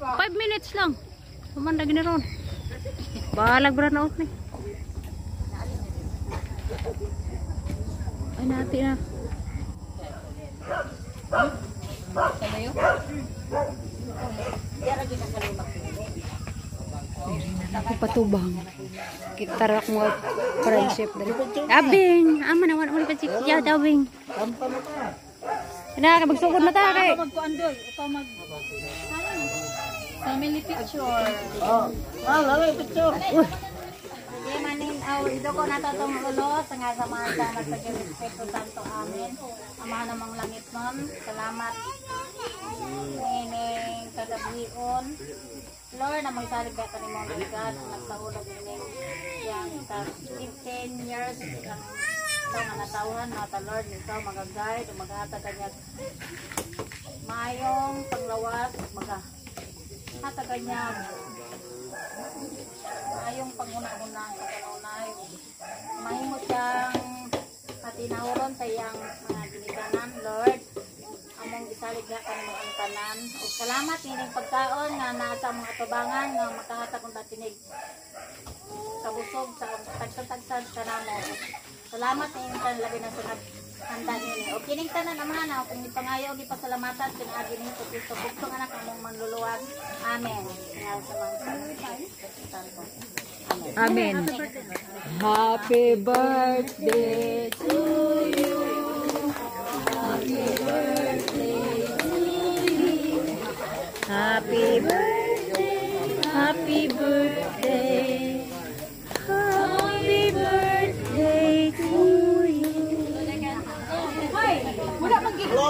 5 minutes lang. Pumandag na ron. Bahalag bra na out ni. Ay nati na. Ako patubang. Kita rak mo friendship dali. Abing, ama naman mo pa siya dawing. Na ka magsugod na ta kay. Magkuandoy, ikaw mag... Family picture. Oh, ah, lalo yung picture. Di manin aw ido ko na totong ulo sa nga sa mga sa nagpag-respeto tanto amin. Amahan namang langit nun. Salamat. Nining kagabion. Lord, na magsalig ka ni mga God, ang nagtahulog nining yang sa 15 years ang ikaw nga natawhan na ta Lord, ikaw mag-guide, mag-hatag kanya mayong panglawas, maga hatag kanya ayong panguna-una ang katanunay. Mahimot siyang patinawron sa iyang mga ginikanan, Lord. Among isalig na kami mga tanan. O salamat nining pagkaon nga naa mga tubangan nga makahatag kong tatinig kabusog sa tagsatagsan sa namo. Salamat nining tanan labi na sunod handa nini. O kining tanan amahan na kung ipangayo og ipasalamatan pinaagi ning sa Kristo bugtong anak among manluluwag. Amen. Nga sa mga. Amen. Happy birthday to you. Happy birthday to you. Happy birthday. Happy birthday.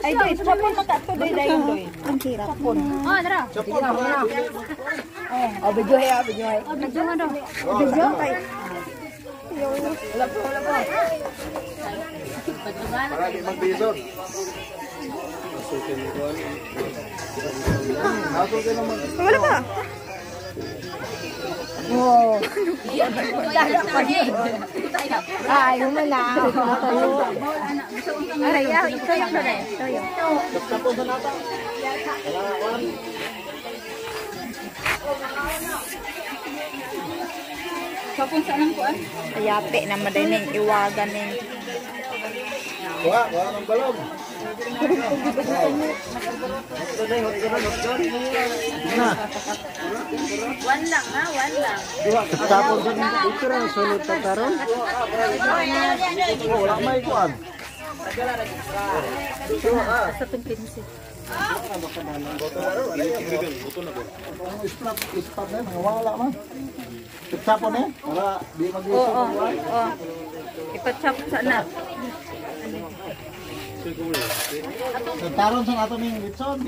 Ay, doy, sapon pa tato, doy, dayon, doy. Ang hirap. Sapon. Oh, tara. Sapon na, na. Oh, video ya, video ya. Oh, medyo nga daw. Video kay. Wala po, wala po. Para di magbisod. Masukin mo ko. Masukin naman. Wala pa. Oh. Ay, mo na. Aray, ah, ito yung doon eh. Ito yung. Na. Kapon sa anong kuan? Ayape na madaling iwagan ning. Wala, wala ng balong. Na. One lang ha, one lang. Tapos sa ito rin, sulod sa taron. Wala may kuan. Sa pimpinsi. Ang ispat, ispat na, mga wala man. Tapos na, wala, di Oo, mag-isip. oo, oo. Ipachap sa na. Sa taron sa nato ning litson.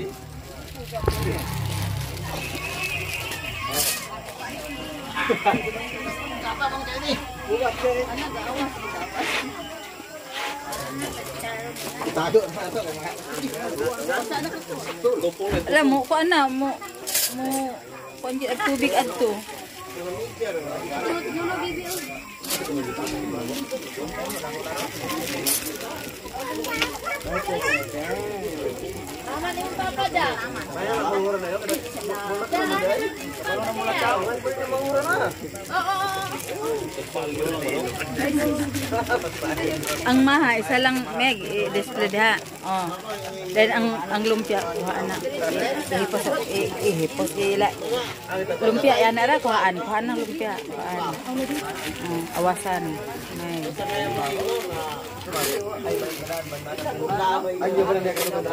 Tago na ito. Alam mo, kuan na, mo, mo, kuan dyan, tubig adto. Ang maha, isa lang meg, i-display ha. Oh. Then ang ang lumpia kuhaan na. Ihipos ihipos ila. Lumpia yan ara kuhaan, kuhaan ng lumpia, kuhaan. Oh, awasan. May. Ay, yun na